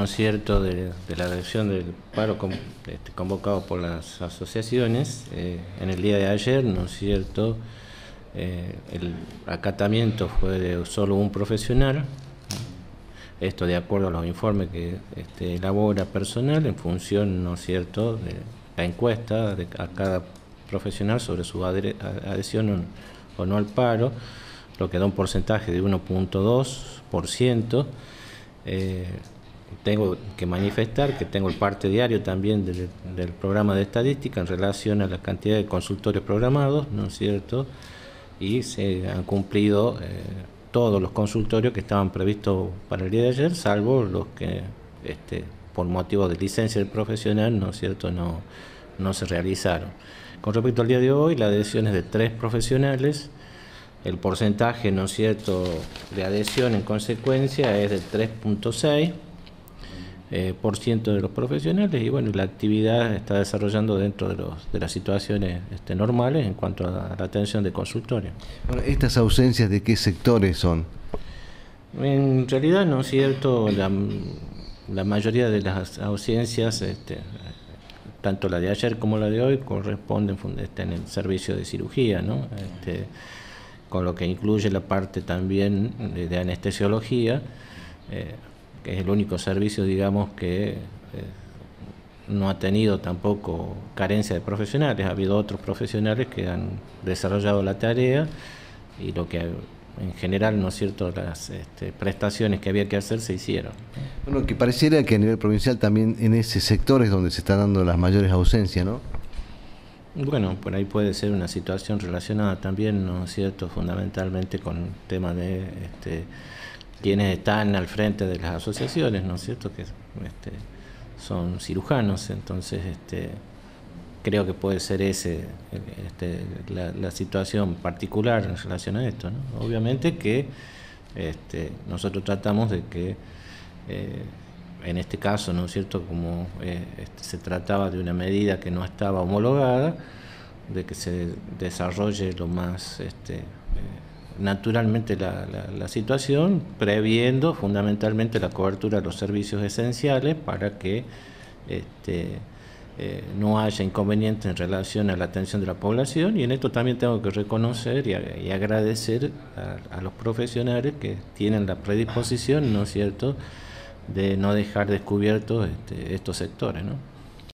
¿no cierto?, de, la adhesión del paro este, convocado por las asociaciones, eh, en el día de ayer, ¿no es cierto?, eh, el acatamiento fue de solo un profesional, esto de acuerdo a los informes que este, elabora personal en función, ¿no es cierto?, de la encuesta de, a cada profesional sobre su adhesión o no al paro, lo que da un porcentaje de 1.2%. Eh, tengo que manifestar que tengo el parte diario también del, programa de estadística en relación a la cantidad de consultorios programados, ¿no es cierto? Y se han cumplido eh, todos los consultorios que estaban previstos para el día de ayer, salvo los que este, por motivo de licencia del profesional, ¿no es cierto?, no, no se realizaron. Con respecto al día de hoy, la adhesión es de tres profesionales, el porcentaje, ¿no es cierto?, de adhesión en consecuencia es del 3.6%. Eh, por ciento de los profesionales y bueno, la actividad está desarrollando dentro de, los, de las situaciones este, normales en cuanto a la atención de consultorio. ¿Estas ausencias de qué sectores son? En realidad, no es cierto, la, la mayoría de las ausencias, este, tanto la de ayer como la de hoy, corresponden este, en el servicio de cirugía, ¿no? Este, con lo que incluye la parte también de, anestesiología, eh, que es el único servicio, digamos, que eh, no ha tenido tampoco carencia de profesionales. Ha habido otros profesionales que han desarrollado la tarea y lo que en general, ¿no es cierto?, las este, prestaciones que había que hacer se hicieron. Bueno, que pareciera que a nivel provincial también en ese sector es donde se están dando las mayores ausencias, ¿no? Bueno, por ahí puede ser una situación relacionada también, ¿no es cierto?, fundamentalmente con el tema de este, quienes están al frente de las asociaciones, ¿no es cierto?, que este, son cirujanos, entonces este, creo que puede ser ese este, la, situación particular en relación a esto. ¿no? Obviamente que este, nosotros tratamos de que eh, en este caso, ¿no es cierto?, como eh, se trataba de una medida que no estaba homologada, de que se desarrolle lo más este, eh, naturalmente la, la, situación, previendo fundamentalmente la cobertura de los servicios esenciales para que este, eh, no haya inconvenientes en relación a la atención de la población y en esto también tengo que reconocer y, agradecer a, los profesionales que tienen la predisposición, ¿no es cierto?, de no dejar descubiertos este, estos sectores. ¿no?